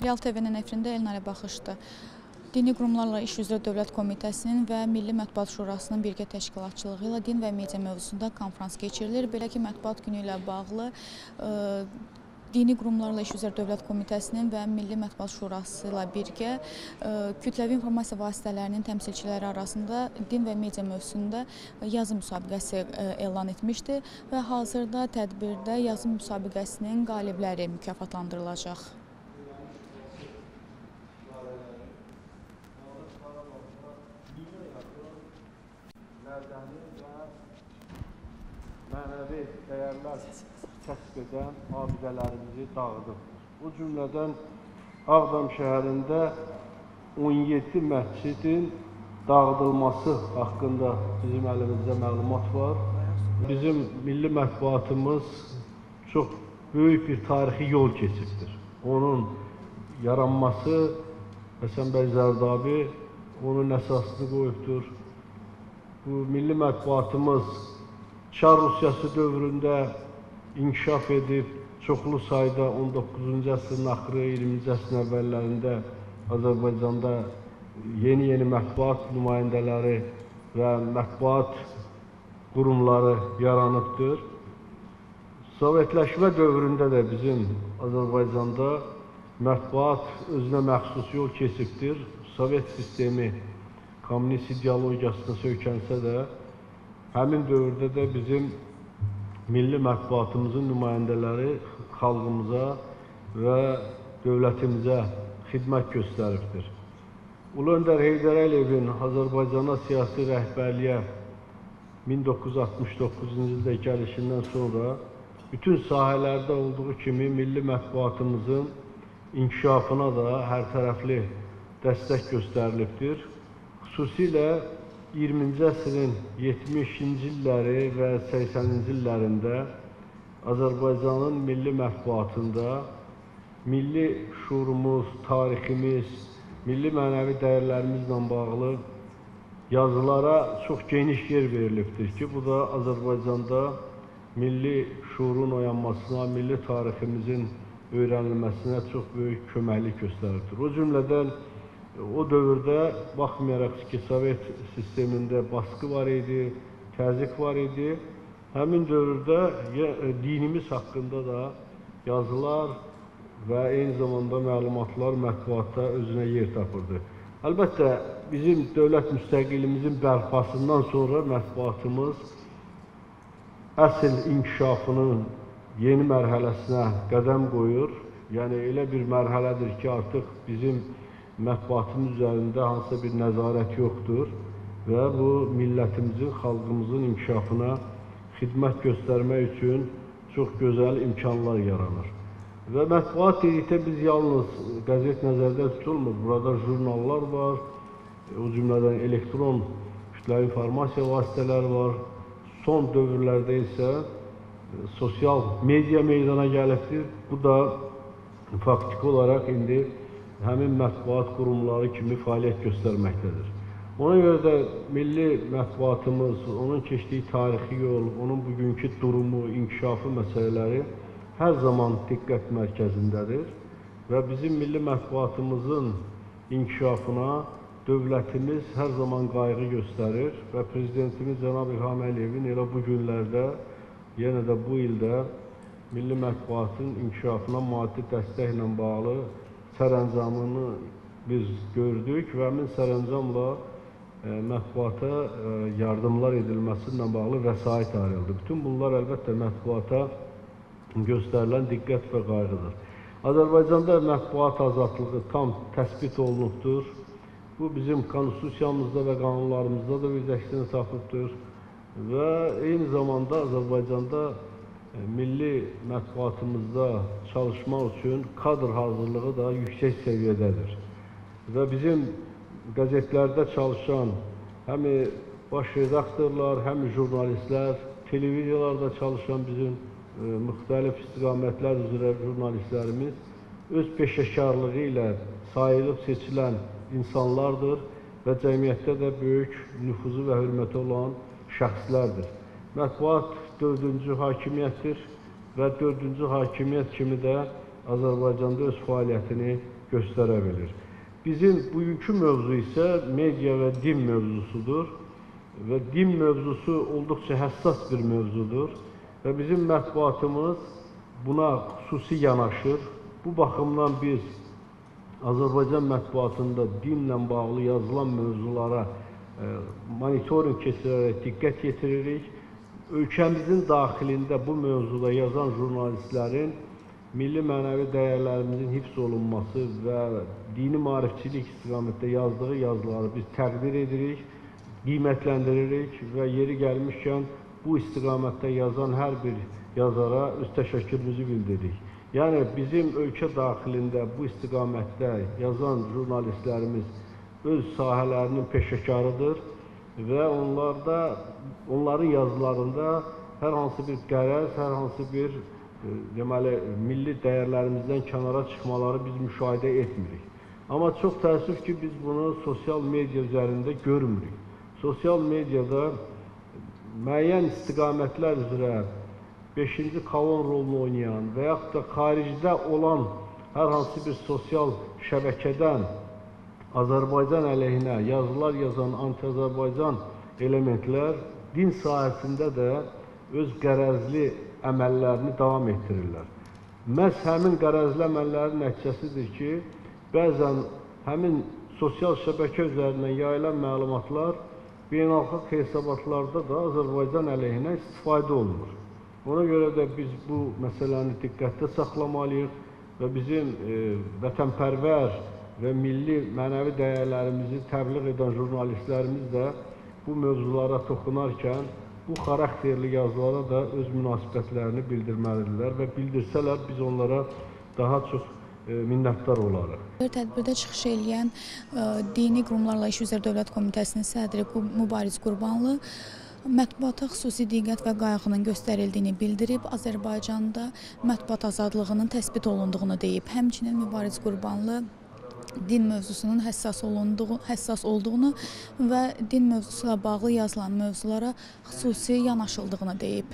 Real TV-nin efirində Elnarə Baxışdı. Dini qurumlarla iş üzrə Dövlət Komitəsinin və Milli Mətbuat Şurasının birgə təşkilatçılığı ilə din və media mövzusunda konfrans keçirilir. Belə ki, mətbuat günü ilə bağlı ə, Dini qurumlarla iş üzrə Dövlət Komitəsinin və Milli Mətbuat Şurası ilə birgə ə, kütləvi informasiya vasitələrinin təmsilçiləri arasında din və media mövzusunda yazı müsabiqəsi ə, elan etmişdi və hazırda tədbirdə yazı müsabiqəsinin qalibləri mükafatlandırılacaq. Mədəni və mənəvi dəyərlər kəsb edən abidələrimizi dağıdıb. Bu cümlədən Ağdam şəhərində 17 məscidin dağıdılması haqqında bizim əlimizdə məlumat var. Bizim milli mətbuatımız çox böyük bir tarixi yol keçibdir. Onun yaranması Həsən bəy Zərdabi onun əsasını qoyubdur bu milli mətbuatımız Çar Rusiyası dövründə inkişaf edib, çoxlu sayda 19-cu əsrin axırı, 20-ci əsrin əvvəllərində Azərbaycanda yeni-yeni mətbuat nümayəndələri və mətbuat qurumları yaranıbdır. Sovetləşmə dövründə də bizim Azərbaycanda mətbuat özünə məxsus yol keçibdir. Sovet sistemi kommunist ideologiyasına söykənsə də, həmin dövrdə də bizim milli mətbuatımızın nümayəndələri xalqımıza və dövlətimizə xidmət göstəribdir. Ulu Öndər Heydər Əliyevin Azərbaycana siyasi rəhbərliyə 1969-cu ildə gəlişindən sonra bütün sahələrdə olduğu kimi milli mətbuatımızın inkişafına da hər tərəfli dəstək göstərilibdir. Xüsusilə 20-ci əsrin 70-ci illəri və 80-ci illərində Azərbaycanın milli mətbuatında milli şuurumuz, tariximiz, milli mənəvi dəyərlərimizlə bağlı yazılara çox geniş yer verilibdir ki, bu da Azərbaycanda milli şuurun oyanmasına, milli tariximizin öyrənilməsinə çox böyük köməklik göstəribdir. O cümlədən o dövrdə baxmayaraq ki, Sovet sistemində baskı var idi, təzyiq var idi. Həmin dövrdə e, dinimiz haqqında da yazılar və eyni zamanda məlumatlar mətbuatda özünə yer tapırdı. Əlbəttə, bizim dövlət müstəqillimizin bərpasından sonra mətbuatımız əsl inkişafının yeni mərhələsinə qədəm qoyur. Yəni elə bir mərhələdir ki, artıq bizim mətbuatımız üzərində hansısa bir nəzarət yoxdur və bu millətimizin, xalqımızın inkişafına xidmət göstərmək üçün çox gözəl imkanlar yaranır. Və mətbuat dedikdə biz yalnız qəzet nəzərdə tutulmur. Burada jurnallar var, o cümlədən elektron kütləvi informasiya vasitələri var. Son dövrlərdə isə sosial media meydana gəlibdir. Bu da faktiki olaraq indi həmin mətbuat qurumları kimi fəaliyyət göstərməkdədir. Ona görə də milli mətbuatımız, onun keçdiyi tarixi yol, onun bugünkü durumu, inkişafı məsələləri hər zaman diqqət mərkəzindədir və bizim milli mətbuatımızın inkişafına dövlətimiz hər zaman qayğı göstərir və prezidentimiz cənab İlham Əliyevin elə bu günlərdə, yenə də bu ildə milli mətbuatın inkişafına maddi dəstəklə bağlı sərəncamını biz gördük və həmin sərəncamla e, mətbuata e, yardımlar edilməsi ilə bağlı vəsait ayrıldı. Bütün bunlar əlbəttə mətbuata göstərilən diqqət və qayğıdır. Azərbaycanda mətbuat azadlığı tam təsbit olunubdur. Bu bizim konstitusiyamızda və qanunlarımızda da öz əksini tapıbdır və eyni zamanda Azərbaycanda milli mətbuatımızda çalışmaq üçün kadr hazırlığı da yüksək səviyyədədir. Və bizim qəzetlərdə çalışan həm baş redaktorlar, həm jurnalistlər, televiziyalarda çalışan bizim e, müxtəlif istiqamətlər üzrə jurnalistlərimiz öz peşəkarlığı ilə sayılıb seçilən insanlardır və cəmiyyətdə də böyük nüfuzu və hörməti olan şəxslərdir. Mətbuat dördüncü hakimiyyətdir və dördüncü hakimiyyət kimi də Azərbaycanda öz fəaliyyətini göstərə bilir. Bizim bugünkü mövzu isə media və din mövzusudur və din mövzusu olduqca həssas bir mövzudur və bizim mətbuatımız buna xüsusi yanaşır. Bu baxımdan biz Azərbaycan mətbuatında dinlə bağlı yazılan mövzulara e, monitorinq keçirərək diqqət yetiririk. Ölkəmizin daxilində bu mövzuda yazan jurnalistlərin milli mənəvi dəyərlərimizin hifz olunması və dini maarifçilik istiqamətdə yazdığı yazıları biz təqdir edirik, qiymətləndiririk və yeri gəlmişkən bu istiqamətdə yazan hər bir yazara öz təşəkkürümüzü bildiririk. Yəni bizim ölkə daxilində bu istiqamətdə yazan jurnalistlərimiz öz sahələrinin peşəkarıdır və onlarda onların yazılarında hər hansı bir qərəz, hər hansı bir e, deməli milli dəyərlərimizdən kənara çıxmaları biz müşahidə etmirik. Amma çox təəssüf ki, biz bunu sosial media üzərində görmürük. Sosial mediada müəyyən istiqamətlər üzrə 5-ci kolon rolunu oynayan və yaxud da xaricdə olan hər hansı bir sosial şəbəkədən Azərbaycan əleyhinə yazılar yazan anti-Azərbaycan elementlər din sahəsində də öz qərəzli əməllərini davam etdirirlər. Məhz həmin qərəzli əməllərin nəticəsidir ki, bəzən həmin sosial şəbəkə üzərindən yayılan məlumatlar beynəlxalq hesabatlarda da Azərbaycan əleyhinə istifadə olunur. Ona görə də biz bu məsələni diqqətdə saxlamalıyıq və bizim e, vətənpərvər və milli mənəvi dəyərlərimizi təbliğ edən jurnalistlərimiz də bu mövzulara toxunarkən bu xarakterli yazılara da öz münasibətlərini bildirməlidirlər və bildirsələr biz onlara daha çox e, minnətdar olarıq. Tədbirdə çıxış edən e, Dini Qurumlarla İş üzrə Dövlət Komitəsinin sədri Mübariz Qurbanlı mətbuata xüsusi diqqət və qayğının göstərildiyini bildirib, Azərbaycanda mətbuat azadlığının təsbit olunduğunu deyib. Həmçinin Mübariz Qurbanlı din mövzusunun həssas olunduğu, həssas olduğunu və din mövzusu ilə bağlı yazılan mövzulara xüsusi yanaşıldığını deyib.